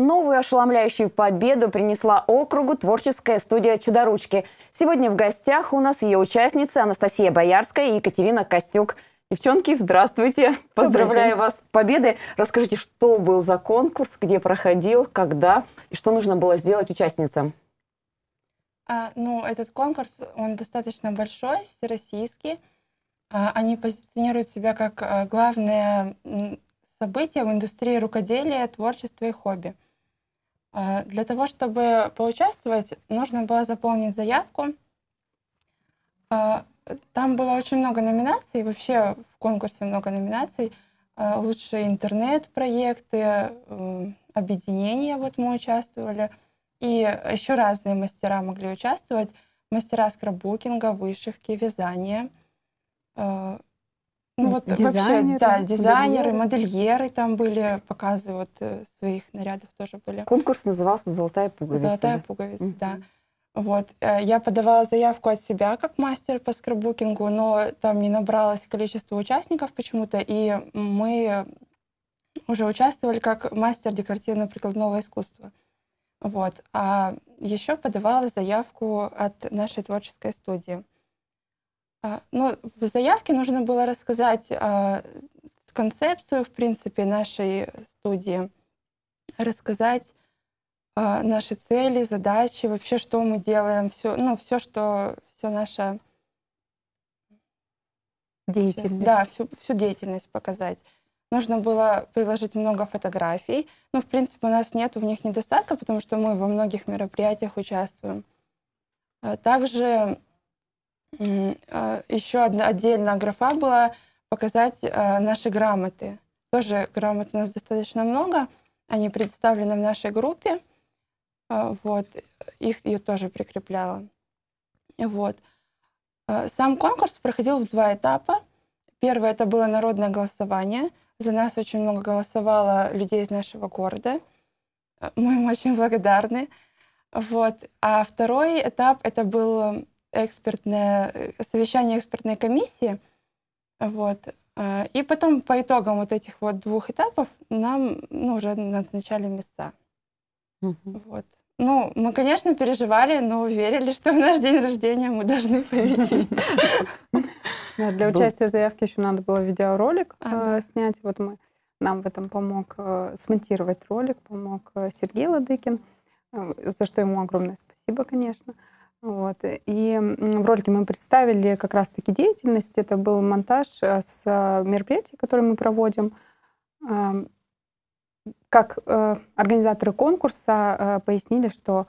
Новую ошеломляющую победу принесла округу творческая студия «Чудоручки». Сегодня в гостях у нас ее участницы Анастасия Боярская и Екатерина Костюк. Девчонки, здравствуйте! Поздравляю вас с победой. Расскажите, что был за конкурс, где проходил, когда и что нужно было сделать участницам? А, ну, этот конкурс, он достаточно большой, всероссийский. А, они позиционируют себя как а, главное событие в индустрии рукоделия, творчества и хобби. А, для того, чтобы поучаствовать, нужно было заполнить заявку. А, там было очень много номинаций, вообще в конкурсе много номинаций. А, лучшие интернет-проекты, объединения, вот мы участвовали. И еще разные мастера могли участвовать. Мастера скраббукинга, вышивки, вязания. Ну вот дизайнеры, вообще, да, дизайнеры, модельеры. там были, показывают э, своих нарядов тоже были. Конкурс назывался «Золотая пуговица». «Золотая да? пуговица», mm-hmm. да. Вот. Э, я подавала заявку от себя как мастер по скраббукингу, но там не набралось количество участников почему-то, и мы уже участвовали как мастер декоративно-прикладного искусства. Вот. А еще подавала заявку от нашей творческой студии. А, ну, в заявке нужно было рассказать а, концепцию, в принципе, нашей студии, рассказать а, наши цели, задачи, вообще, что мы делаем, все, ну, все, что, все наша деятельность. Да, всю, всю деятельность показать. Нужно было приложить много фотографий. Ну, в принципе, у нас нет в них недостатка, потому что мы во многих мероприятиях участвуем. Также Еще одна отдельная графа была показать а, наши грамоты. Тоже грамот у нас достаточно много. Они представлены в нашей группе. А, вот. Их ее тоже прикрепляла. Вот. Сам конкурс проходил в два этапа. Первое это было народное голосование. За нас очень много голосовало людей из нашего города. Мы им очень благодарны. Вот. А второй этап это был экспертное э, совещание экспертной комиссии. Вот. Э, и потом по итогам вот этих вот двух этапов нам ну, уже назначали места. Угу. Вот. Ну, мы, конечно, переживали, но верили, что в наш день рождения мы должны победить. Для участия в заявке еще надо было видеоролик э, снять. Вот мы нам в этом помог смонтировать ролик, помог Сергей Ладыкин, за что ему огромное спасибо, конечно. Вот. И в ролике мы представили как раз-таки деятельность. Это был монтаж э, с э, мероприятий, которые мы проводим. Как э, организаторы конкурса пояснили, что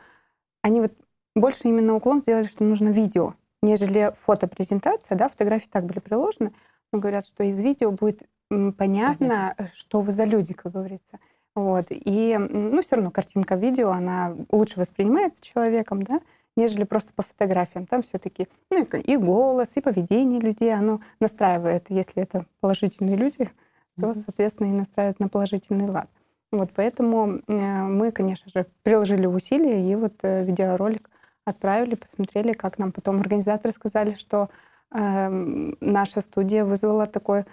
они вот больше именно уклон сделали, что нужно видео, нежели фотопрезентация. Да, фотографии так были приложены. Но говорят, что из видео будет понятно, понятно. что вы за люди, как говорится. Вот. И, ну, все равно картинка видео, она лучше воспринимается человеком, да, нежели просто по фотографиям. Там все-таки ну, и голос, и поведение людей, оно настраивает. Если это положительные люди, то, соответственно, и настраивает на положительный лад. Вот поэтому э, мы, конечно же, приложили усилия и вот э, видеоролик отправили, посмотрели, как нам потом организаторы сказали, что э, наша студия вызвала такой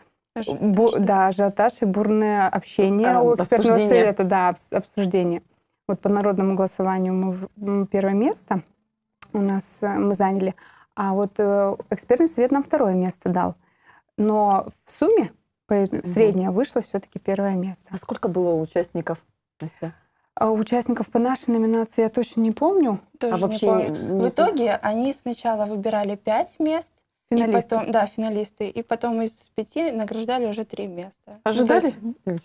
Бу, да, ажиотаж и бурное общение а, у экспертного совета, да, обсуждение. Вот по народному голосованию мы первое место у нас э, мы заняли. А вот э, экспертный совет нам второе место дал. Но в сумме среднее вышло все-таки первое место. А сколько было участников, Настя? А участников по нашей номинации я точно не помню. Тоже а вообще не помню. Не, не в итоге они сначала выбирали пять мест, Финалисты. И потом, да, финалисты. И потом из пяти награждали уже три места. Ожидали? Ну,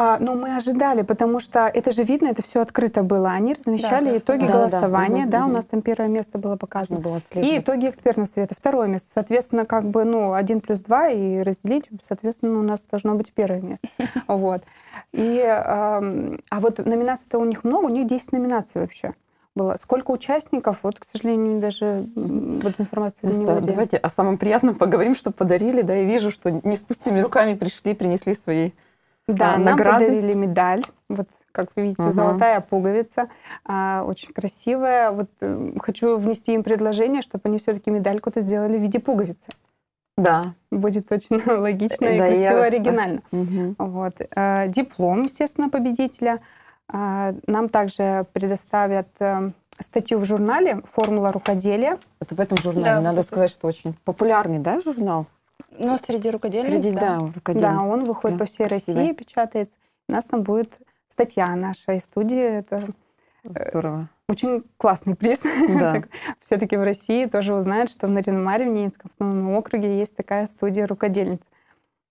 а, ну, мы ожидали, потому что это же видно, это все открыто было. Они размещали да, итоги да, голосования, да, да, да, у нас там первое место было показано. Было и итоги экспертного совета, второе место. Соответственно, как бы, ну, один плюс два и разделить, соответственно, у нас должно быть первое место. Вот. И, а вот номинаций-то у них много, у них 10 номинаций вообще было. Сколько участников, вот, к сожалению, даже вот информация не владею. Давайте о самом приятном поговорим, что подарили, да, и вижу, что не с пустыми руками пришли, принесли свои да, а, нам награды. подарили медаль. Вот, как вы видите, угу. золотая пуговица, а, очень красивая. Вот э, хочу внести им предложение, чтобы они все-таки медальку-то сделали в виде пуговицы. Да. Будет очень логично да, и красиво, я... оригинально. Угу. Вот. А, диплом, естественно, победителя. А, нам также предоставят э, статью в журнале «Формула рукоделия». Это в этом журнале. Да, Надо вот это- сказать, что очень популярный, да, журнал? Но среди рукодельниц, Среди, да. да, рукодельниц. Да, он выходит Да, по всей красивый. России, печатается. У нас там будет статья о нашей студии. Это Здорово. очень классный приз. Да. Все-таки в России тоже узнают, что в Наринмаре, в Ненецком автономном округе есть такая студия рукодельниц.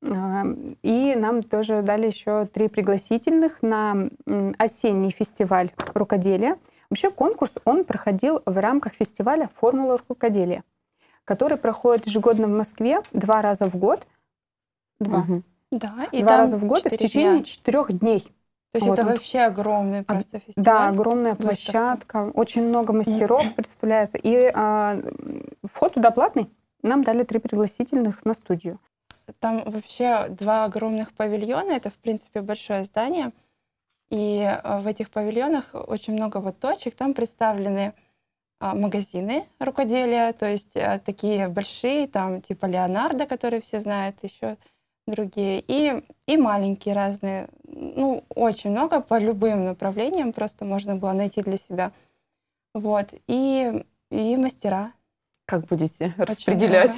А, И нам тоже дали еще три пригласительных на осенний фестиваль рукоделия. Вообще конкурс, он проходил в рамках фестиваля «Формула рукоделия», который проходит ежегодно в Москве два раза в год. Два. Мгм. Да, и Два раза в год и в течение дня. четырех днней. То есть Вот, это ну, вообще огромный просто фестиваль. Да, огромная выставка. площадка, очень много мастеров представляется. И а, вход туда платный. Нам дали три пригласительных на студию. Там вообще два огромных павильона. Это, в принципе, большое здание. И э, в этих павильонах очень много вот точек. Там представлены а, магазины рукоделия, то есть э, такие большие, там типа Леонардо, которые все знают, еще другие, и, и маленькие разные. Ну, очень много по любым направлениям просто можно было найти для себя. Вот. И, и мастера. Как будете Очень распределять?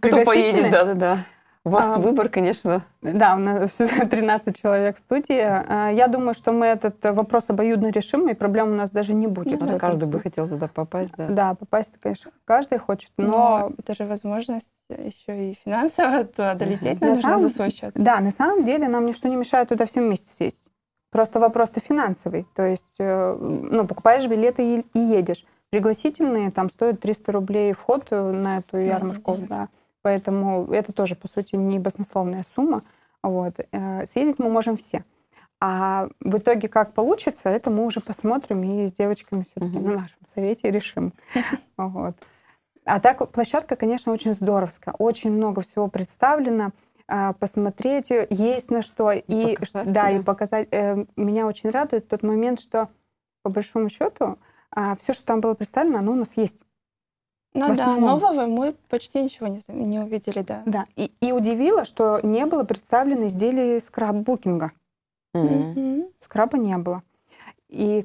Кто поедет? Да-да-да. У вас А, выбор, конечно. Да, у нас всё 13 человек в студии. А, Я думаю, что мы этот вопрос обоюдно решим, и проблем у нас даже не будет. Ну в да, Каждый бы хотел туда попасть, да. Да, попасть, конечно, каждый хочет, Но, но это же возможность еще и финансово туда долететь На нужно самом- за свой счет. Да, на самом деле нам ничто не мешает туда всем вместе сесть. Просто вопрос-то финансовый. То есть, э, ну, покупаешь билеты и, едешь. Пригласительные там стоят 300 рублей вход э, на эту ярмарку, да. Поэтому это тоже, по сути, не баснословная сумма. Вот. Э, Съездить мы можем все. А в итоге как получится, это мы уже посмотрим и с девочками все-таки Мгм. на нашем совете решим. Вот. А так площадка, конечно, очень здоровская. Очень много всего представлено. А, Посмотреть есть на что. И, покататься, да, и показать. Э, Меня очень радует тот момент, что по большому счету все, что там было представлено, оно у нас есть. Ну в да, основном. нового мы почти ничего не, не увидели, да. Да. И, и удивило, что не было представлено изделий скраббукинга. Мгм. скраба не было. И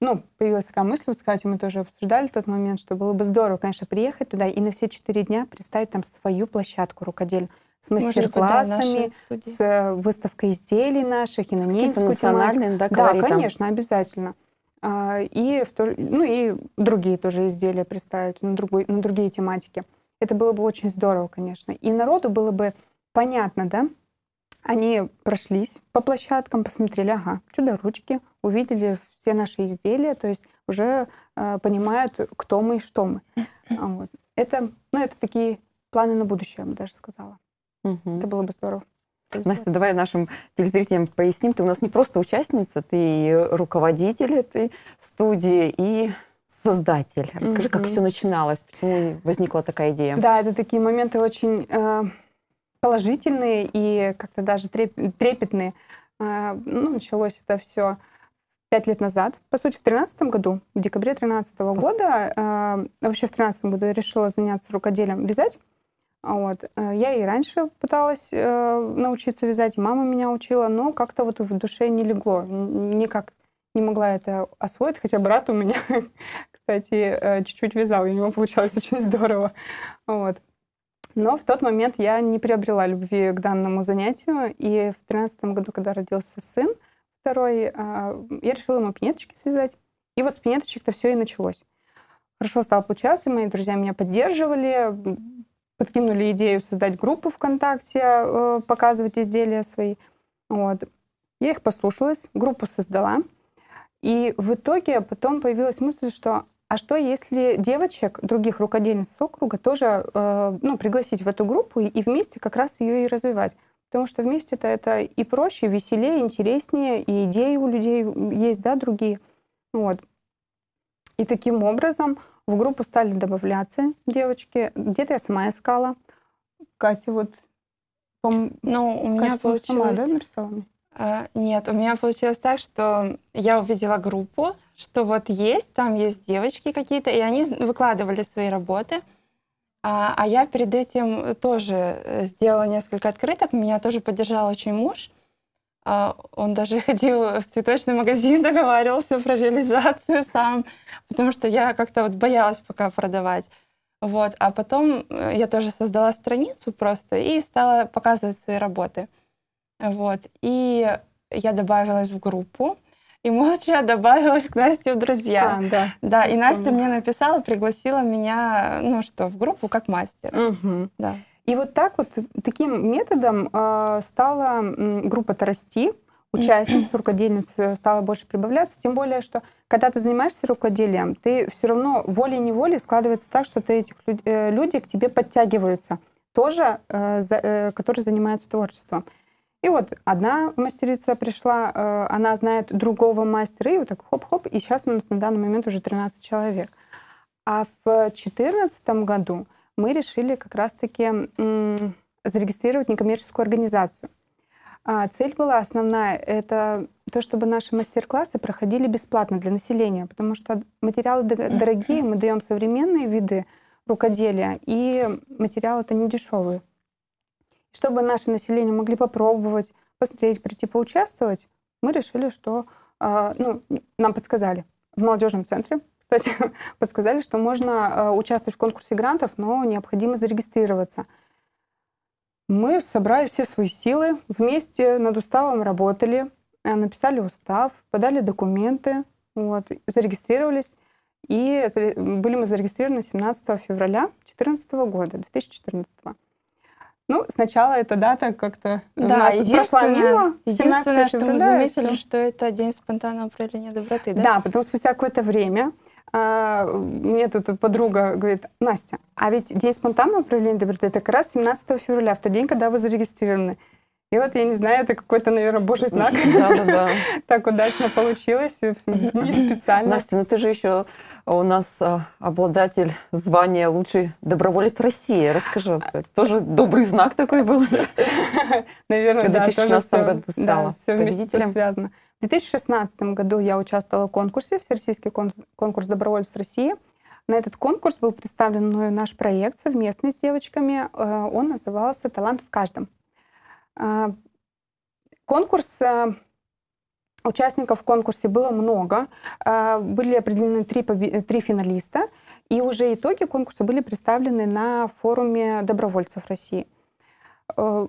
ну, появилась такая мысль, вот с Катей мы тоже обсуждали в тот момент, что было бы здорово, конечно, приехать туда и на все четыре дня представить там свою площадку рукодельную с да, мастер-классами, студии. с э, выставкой изделий наших и на немецкую тематику. да, Да, конечно, обязательно. А, И, ну, и другие тоже изделия представить на, другой, на другие тематики. Это было бы очень здорово, конечно. И народу было бы понятно, да? Они прошлись по площадкам, посмотрели, ага, чудо-ручки, увидели все наши изделия, то есть уже э, понимают, кто мы и что мы. А Вот. Это, ну, это такие планы на будущее, я бы даже сказала. Мгм. Это было бы здорово. Настя, давай нашим телезрителям поясним. Ты у нас не просто участница, ты руководитель этой студии и создатель. Расскажи, как Мгм. все начиналось, почему возникла такая идея? Да, это такие моменты очень э, положительные и как-то даже треп- трепетные. А, ну, началось это все пять лет назад. По сути, в тринадцатом году, в декабре тринадцатого года, э, вообще в тринадцатом году я решила заняться рукоделием, вязать. А Вот. Э, Я и раньше пыталась э, научиться вязать, мама меня учила, но как-то вот в душе не легло, никак не могла это освоить, хотя брат у меня, кстати, э, чуть-чуть вязал, и у него получалось очень здорово. Вот. Но в тот момент я не приобрела любви к данному занятию, и в тринадцатом году, когда родился сын второй, а, я решила ему пинеточки связать. И вот с пинеточек-то все и началось. Хорошо стало получаться, мои друзья меня поддерживали, подкинули идею создать группу ВКонтакте, э, показывать изделия свои. Вот. Я их послушалась, группу создала. И в итоге потом появилась мысль, что а что если девочек, других рукодельниц с округа тоже э, ну, пригласить в эту группу и, и вместе как раз ее и развивать? Потому что вместе-то это и проще, веселее, интереснее, и идеи у людей есть, да, другие. Вот. И таким образом в группу стали добавляться девочки. Где-то я сама искала. Катя вот... пом- Ну, у меня Катя, по-моему, сама, получилось... да, нарисовала мне? А, Нет, у меня получилось так, что я увидела группу, что вот есть, там есть девочки какие-то, и они выкладывали свои работы. А, а я перед этим тоже э, сделала несколько открыток, меня тоже поддержал очень муж. А, он даже ходил в цветочный магазин, договаривался про реализацию сам, потому что я как-то вот боялась пока продавать. Вот. А потом э, я тоже создала страницу просто и стала показывать свои работы. Вот. И я добавилась в группу, и молча добавилась к Насте в друзья. А, да. Да, и Настя мне написала, пригласила меня, ну что, в группу как мастер. Мгм. Да. И вот так вот, таким методом э, стала группа-то расти, участниц, рукодельниц стало больше прибавляться, тем более, что когда ты занимаешься рукоделием, ты все равно волей-неволей складывается так, что ты этих люд- э, люди к тебе подтягиваются, тоже, э, за- э, которые занимаются творчеством. И вот одна мастерица пришла, э, она знает другого мастера, и вот так хоп-хоп, и сейчас у нас на данный момент уже 13 человек. А в 2014 году мы решили как раз-таки зарегистрировать некоммерческую организацию. А цель была основная — это то, чтобы наши мастер-классы проходили бесплатно для населения, потому что материалы дорогие, мы даем современные виды рукоделия, и материалы это не дешевые. Чтобы наше население могли попробовать, посмотреть, прийти поучаствовать, мы решили, что а, ну, нам подсказали в молодежном центре, кстати, подсказали, что можно э, участвовать в конкурсе грантов, но необходимо зарегистрироваться. Мы собрали все свои силы, вместе над уставом работали, э, написали устав, подали документы, вот, зарегистрировались. И были мы зарегистрированы 17 февраля 2014 года, 2014. Ну, сначала эта дата как-то Да, нас прошла мимо. 17 единственное, что мы заметили, что это день спонтанного проявления доброты, да? Да, потом спустя какое-то время а, мне тут подруга говорит, Настя, а ведь день спонтанного проявления доброты это как раз 17 февраля, в тот день, когда вы зарегистрированы. И вот, я не знаю, это какой-то, наверное, божий знак. Да-да-да. Так удачно получилось, не специально. Настя, ну ты же еще у нас а, обладатель звания лучший доброволец России. Расскажи, это тоже добрый знак такой был. Наверное, в да, 2016 тоже всё- году стала все вместе связано. В 2016 году я участвовала в конкурсе, Всероссийский конкурс, конкурс добровольцев России. На этот конкурс был представлен мною наш проект совместный с девочками. Э, Он назывался «Талант в каждом». А, Конкурс, э, участников в конкурсе было много. А, Были определены три, побе- три финалиста. И уже итоги конкурса были представлены на форуме добровольцев России. Э,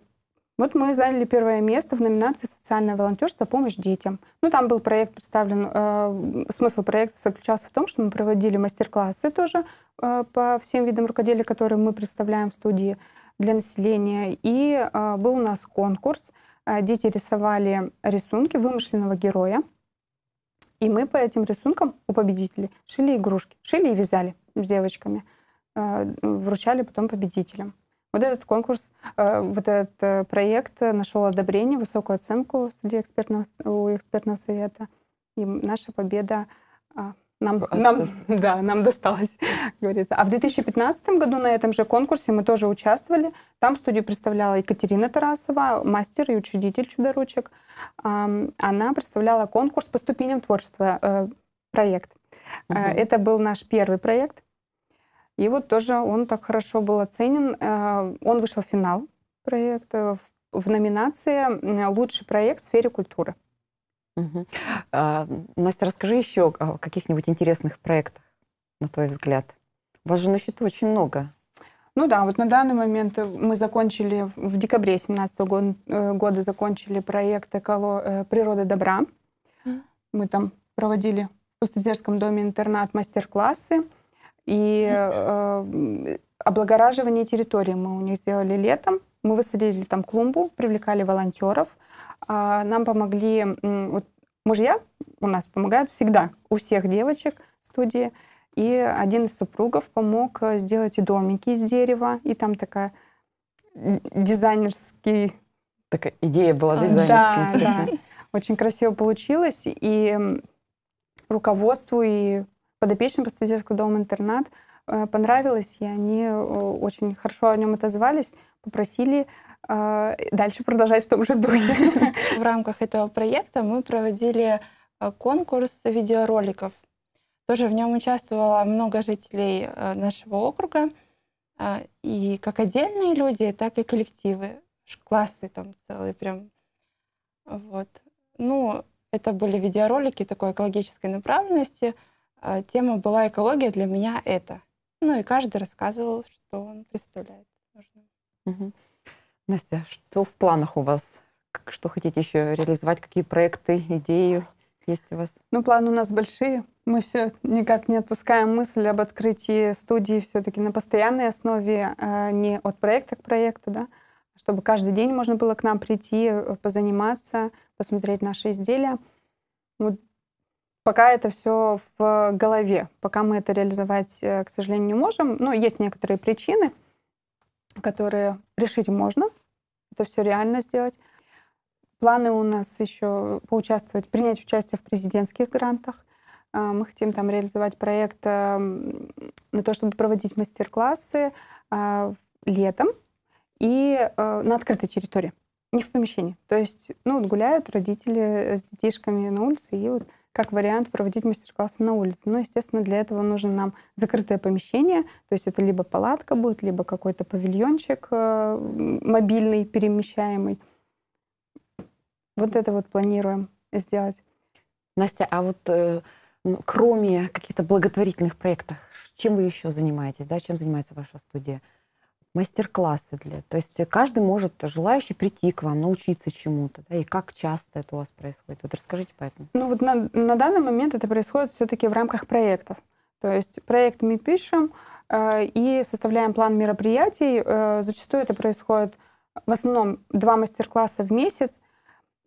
Вот мы заняли первое место в номинации «Социальное волонтерство. Помощь детям». Ну, там был проект представлен, э, смысл проекта заключался в том, что мы проводили мастер-классы тоже э, по всем видам рукоделия, которые мы представляем в студии для населения. И э, был у нас конкурс. Э, Дети рисовали рисунки вымышленного героя. И мы по этим рисункам у победителей шили игрушки. Шили и вязали с девочками. Э, Вручали потом победителям. Вот этот конкурс, вот этот э, проект нашел одобрение, высокую оценку среди экспертного, у экспертного совета. И наша победа а, нам, нам, да, нам досталась, как говорится. А в 2015 году на этом же конкурсе мы тоже участвовали. Там студию представляла Екатерина Тарасова, мастер и учредитель «Чудо-ручек». Она представляла конкурс по ступеням творчества, э, проект. Мгм. Это был наш первый проект. И вот тоже он так хорошо был оценен. Э, Он вышел в финал проекта в- номинации «Лучший проект в сфере культуры». Мгм. А, Настя, расскажи еще о каких-нибудь интересных проектах, на твой взгляд. У вас же на счету очень много. Ну да, вот на данный момент э, мы закончили в декабре 2017 года, э, года закончили проект «Эколо... э, «Природа добра». Мгм. Мы там проводили в Пустозерском доме интернат мастер-классы и э, облагораживание территории мы у них сделали летом. Мы высадили там клумбу, привлекали волонтеров. А, Нам помогли, вот мужья у нас помогают всегда, у всех девочек в студии. И один из супругов помог э, сделать и домики из дерева, и там такая дизайнерский Такая идея была А, дизайнерская, да, интересная. да. Очень красиво получилось. И руководству, и подопечным Пастазерского дома-интернат э, понравилось, и они э, очень хорошо о нем отозвались, попросили дальше продолжать в том же духе. В рамках этого проекта мы проводили э, конкурс видеороликов. Тоже в нем участвовало много жителей э, нашего округа, э, и как отдельные люди, так и коллективы, классы там целые прям. Вот. Ну, это были видеоролики такой экологической направленности. А, тема была экология для меня это. Ну и каждый рассказывал, что он представляет. Угу. Настя, что в планах у вас? Что хотите еще реализовать? Какие проекты, идеи есть у вас? Ну, планы у нас большие. Мы все никак не отпускаем мысль об открытии студии все-таки на постоянной основе, а не от проекта к проекту, да, чтобы каждый день можно было к нам прийти, э, позаниматься, посмотреть наши изделия. Вот пока это все в голове, пока мы это реализовать, э, к сожалению, не можем. Но есть некоторые причины, которые решить можно. Это все реально сделать. Планы у нас еще поучаствовать, принять участие в президентских грантах. А, мы хотим там реализовать проект эм, на то, чтобы проводить мастер-классы а, летом и э, на открытой территории, не в помещении. То есть, ну, вот гуляют родители с детишками на улице, и вот как вариант проводить мастер-классы на улице. Но, естественно, для этого нужно нам закрытое помещение, то есть это либо палатка будет, либо какой-то павильончик э, мобильный, перемещаемый. Вот это вот планируем сделать. Настя, а вот э, кроме каких-то благотворительных проектов, чем вы еще занимаетесь, да, чем занимается ваша студия? Мастер-классы для... То есть каждый может, желающий, прийти к вам, научиться чему-то, да, и как часто это у вас происходит? Вот расскажите поэтому. Ну вот на, на данный момент это происходит все-таки в рамках проектов. То есть проект мы пишем э, и составляем план мероприятий. Э, зачастую это происходит в основном два мастер-класса в месяц,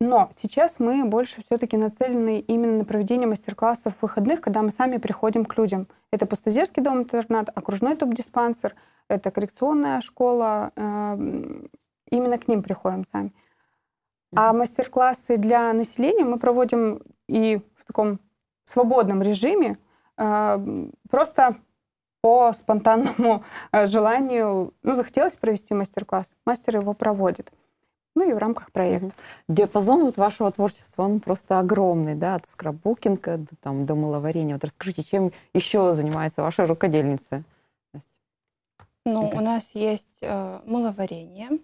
но сейчас мы больше все-таки нацелены именно на проведение мастер-классов в выходных, когда мы сами приходим к людям. Это Пустозерский дом-интернат, окружной топ-диспансер, это коррекционная школа. Эм, именно к ним приходим сами. А мастер-классы для населения мы проводим и в таком свободном режиме, эм, просто по спонтанному э, желанию. Ну, захотелось провести мастер-класс, мастер его проводит ну и в рамках проекта. Диапазон вот вашего творчества, он просто огромный, да, от скраббукинга до, там, до мыловарения. Вот расскажите, чем еще занимается ваша рукодельница? Ну, у нас есть э, мыловарение,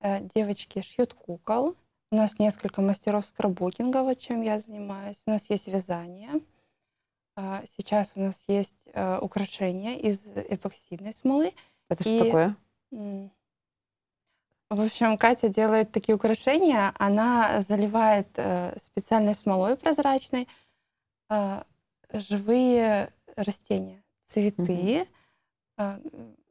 э, девочки шьют кукол, у нас несколько мастеров скраббукинга, вот чем я занимаюсь, у нас есть вязание, э, сейчас у нас есть э, украшения из эпоксидной смолы. Это и... что такое? В общем, Катя делает такие украшения. Она заливает э, специальной смолой прозрачной э, живые растения, цветы. Э,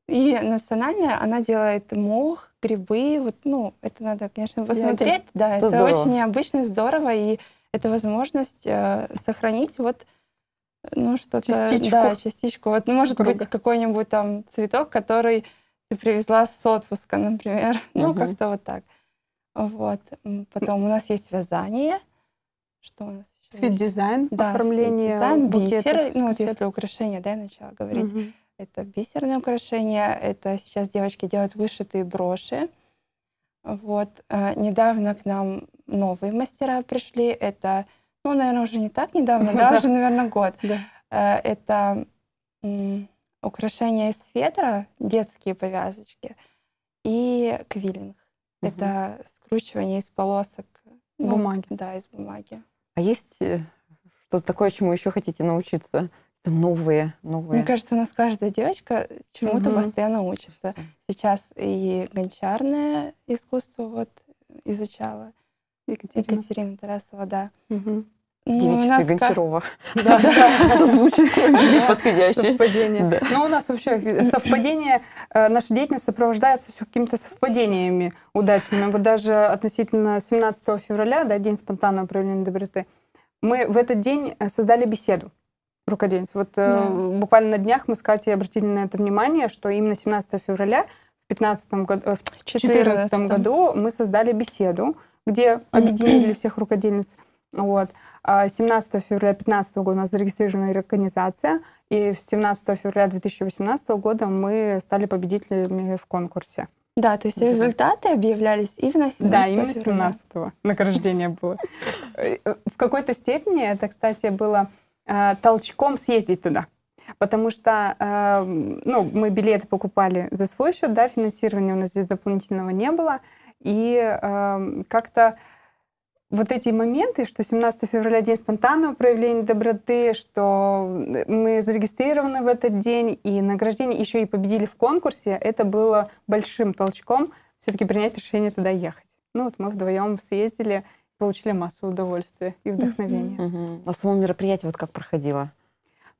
и национальная она делает мох, грибы. Вот, ну, это надо, конечно, посмотреть. Это, да, это, это очень необычно, здорово. И это возможность э, сохранить вот ну, что-то... Частичку. Да, частичку. Вот, ну, может Круга. быть, какой-нибудь там цветок, который ты привезла с отпуска, например. Угу. Ну, как-то вот так. Вот. Потом у нас есть вязание. Что у нас еще Свит-дизайн, да, оформление дизайн, бисер. Ну, вот если украшения, да, я начала говорить. Угу. Это бисерное украшение. Это сейчас девочки делают вышитые броши. Вот. А, недавно к нам новые мастера пришли. Это, ну, наверное, уже не так недавно, да, уже, наверное, год. Э, это украшения из фетра, детские повязочки, и квиллинг. Угу. Это скручивание из полосок ну, бумаги. Да, из бумаги. А есть э, что-то такое, чему еще хотите научиться? Это новые, новые. Мне кажется, у нас каждая девочка чему-то угу. постоянно учится. Сейчас и гончарное искусство вот изучала. Екатерина, Екатерина Тарасова, да. Угу. Девичестве Гончарова. Да, созвучие подходящее. Совпадение. Но у нас вообще совпадение, э, наша деятельность сопровождается все какими-то совпадениями удачными. Вот даже относительно 17 февраля, да, День спонтанного проявления доброты, мы в этот день э, создали беседу рукодельниц. Вот э, да. буквально на днях мы с Катей обратили на это внимание, что именно 17 февраля в 15 году, в 2014 году мы создали беседу, где объединили всех рукодельниц. Вот. 17 а февраля 2015 года у нас зарегистрирована организация, и 17 февраля 2018 года мы стали победителями в конкурсе. Да, то есть результаты объявлялись именно 17 Да, именно 17 награждение было. В какой-то степени это, кстати, было э, толчком съездить туда. Потому что э, ну, мы билеты покупали за свой счет, да, финансирования у нас здесь дополнительного не было. И э, как-то вот эти моменты, что 17 февраля день спонтанного проявления доброты, что мы зарегистрированы в этот день, и награждение еще и победили в конкурсе, это было большим толчком все-таки принять решение туда ехать. Ну вот мы вдвоем съездили, получили массу удовольствия и вдохновения. Mm-hmm. А само мероприятие вот как проходило?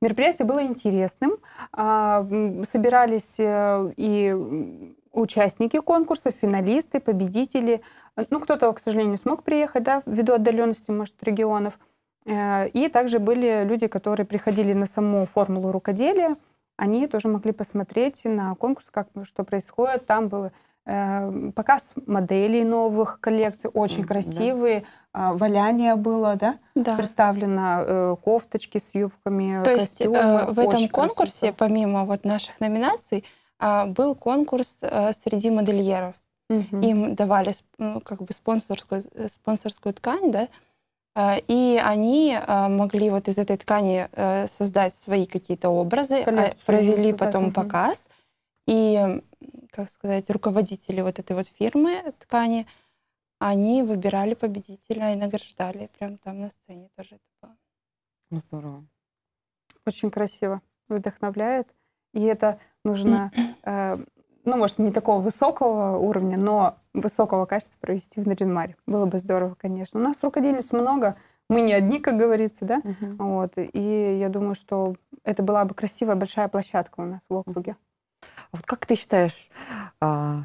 Мероприятие было интересным. А, собирались э, и участники конкурса, финалисты, победители. Ну, кто-то, к сожалению, не смог приехать, да, ввиду отдаленности, может, регионов. Э, и также были люди, которые приходили на саму формулу рукоделия. Они тоже могли посмотреть на конкурс, как что происходит. Там был э, показ моделей новых коллекций, очень красивые. Да. Валяние было, да? Да. Представлено э, кофточки с юбками, То костюмы. есть в этом конкурсе, красиво. помимо вот наших номинаций, а, был конкурс э, среди модельеров. Угу. Им давали ну, как бы спонсорскую, э, спонсорскую ткань, да, а, и они а, могли вот из этой ткани э, создать свои какие-то образы, Коллекцию провели потом угу. показ, и, как сказать, руководители вот этой вот фирмы ткани, они выбирали победителя и награждали прямо там на сцене тоже это было. Здорово. Очень красиво, вдохновляет. И это нужно, э, ну, может, не такого высокого уровня, но высокого качества провести в Наринмаре. Было бы здорово, конечно. У нас рукодельниц много, мы не одни, как говорится, да? Uh-huh. Вот. И я думаю, что это была бы красивая большая площадка у нас в округе. Вот как ты считаешь, а,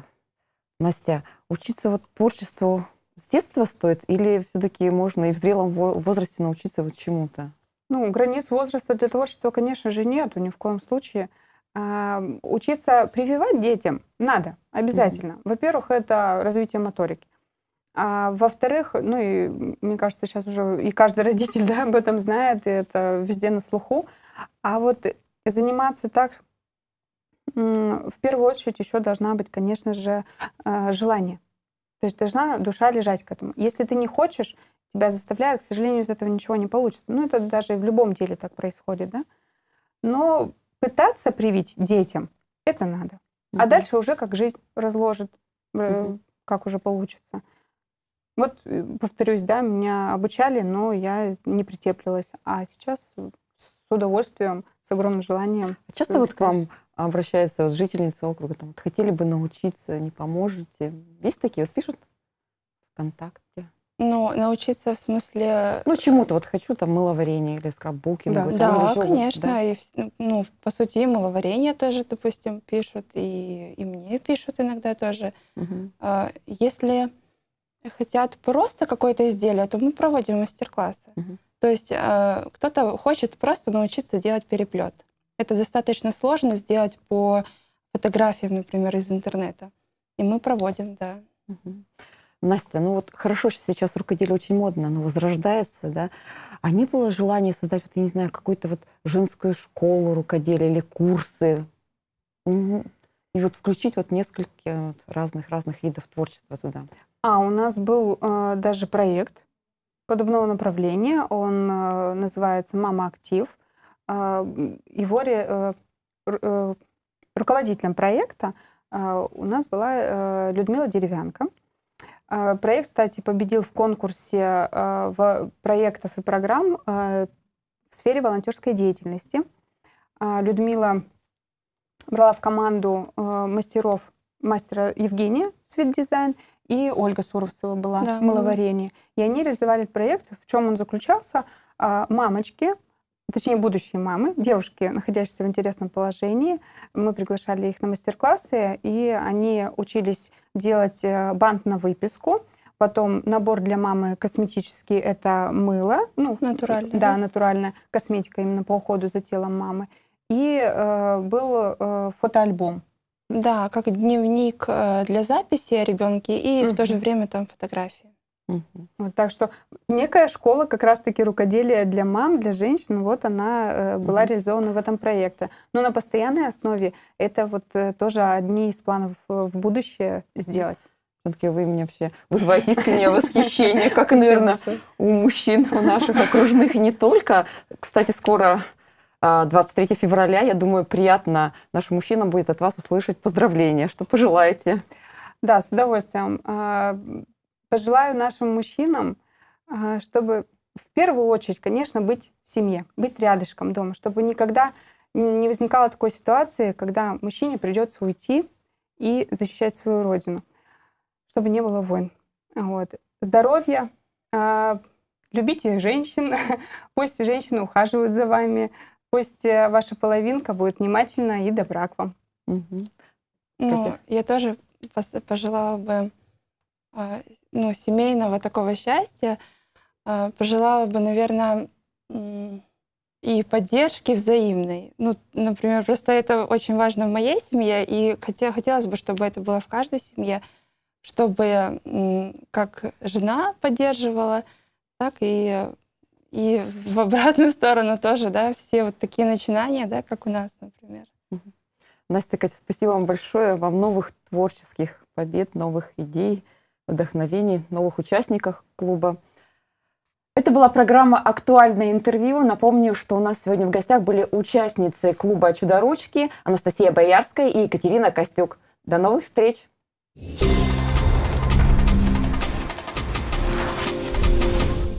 Настя, учиться вот творчеству с детства стоит или все-таки можно и в зрелом возрасте научиться вот чему-то? Ну, границ возраста для творчества, конечно же, нету ни в коем случае. Учиться прививать детям надо обязательно. Mm-hmm. Во-первых, это развитие моторики. А во-вторых, ну и мне кажется, сейчас уже и каждый родитель да, об этом знает, и это везде на слуху. А вот заниматься так, в первую очередь, еще должна быть, конечно же, а, желание. То есть должна душа лежать к этому. Если ты не хочешь, тебя заставляют, к сожалению, из этого ничего не получится. Ну, это даже в любом деле так происходит, да. Но пытаться привить детям, это надо. Mm-hmm. А дальше уже как жизнь разложит, mm-hmm. как уже получится. Вот, э, повторюсь, да, меня обучали, но я не притеплилась. А сейчас с удовольствием, с огромным желанием. А часто вот к вам обращаются вот, жительницы округа, там, вот, хотели бы научиться, не поможете? Есть такие вот пишут ВКонтакте? Ну, научиться в смысле... Ну, чему-то. Вот хочу там мыловарение или скраббукинг. Да, да конечно. Да? И, ну, по сути, и мыловарение тоже, допустим, пишут, и, и мне пишут иногда тоже. Угу. Если хотят просто какое-то изделие, то мы проводим мастер-классы. Угу. То есть э, кто-то хочет просто научиться делать переплет. Это достаточно сложно сделать по фотографиям, например, из интернета. И мы проводим, да. Угу. Настя, ну вот хорошо, что сейчас рукоделие очень модно, оно возрождается, да. А не было желания создать, вот, я не знаю, какую-то вот женскую школу рукоделия или курсы? И вот включить вот несколько разных-разных видов творчества туда. А, у нас был э, даже проект подобного направления. Он э, называется «Мама Актив». Э, его э, э, руководителем проекта э, у нас была э, Людмила Деревянко. А, проект, кстати, победил в конкурсе а, в проектов и программ а, в сфере волонтерской деятельности. Людмила брала в команду мастеров мастера Евгения Светдизайн и Ольга Суровцева была да, мыловарение. И они реализовали этот проект. В чем он заключался? Мамочки точнее, будущие мамы, девушки, находящиеся в интересном положении. Мы приглашали их на мастер-классы, и они учились делать э, бант на выписку, Потом набор для мамы косметический – это мыло. Ну, натуральное. Да, да, натуральная косметика именно по уходу за телом мамы. И э, был э, фотоальбом. Да, как дневник э, для записи о ребенке и угу. в то же время там фотографии. Угу. Вот, так что некая школа как раз-таки рукоделия для мам, для женщин, вот она э, была угу. реализована в этом проекте. Но на постоянной основе это вот э, тоже одни из планов в будущее сделать. Все-таки вы меня вообще вызываете искреннее восхищение, как, наверное, у мужчин, у наших окружных не только. Кстати, скоро 23 а, февраля, я думаю, приятно нашим мужчинам будет от вас услышать поздравления. Что пожелаете? Да, с удовольствием. Пожелаю нашим мужчинам а, чтобы в первую очередь, конечно, быть в семье, быть рядышком дома, чтобы никогда не возникало такой ситуации, когда мужчине придется уйти и защищать свою родину, чтобы не было войн. Вот. Здоровье, а, любите женщин, пусть женщины ухаживают за вами, пусть э, ваша половинка будет внимательна и добра к вам. Угу. Ну, я тоже пожелала бы ну, семейного такого счастья, а, пожелала бы, наверное, и поддержки взаимной. Ну, например, просто это очень важно в моей семье, и хотел, хотелось бы, чтобы это было в каждой семье, чтобы как жена поддерживала, так и, и в обратную сторону тоже, да, все вот такие начинания, да, как у нас, например. Настя, Катя, спасибо вам большое. Вам новых творческих побед, новых идей, вдохновений, новых участников клуба. Это была программа «Актуальное интервью». Напомню, что у нас сегодня в гостях были участницы клуба «Чудо-ручки» Анастасия Боярская и Екатерина Костюк. До новых встреч! Thank you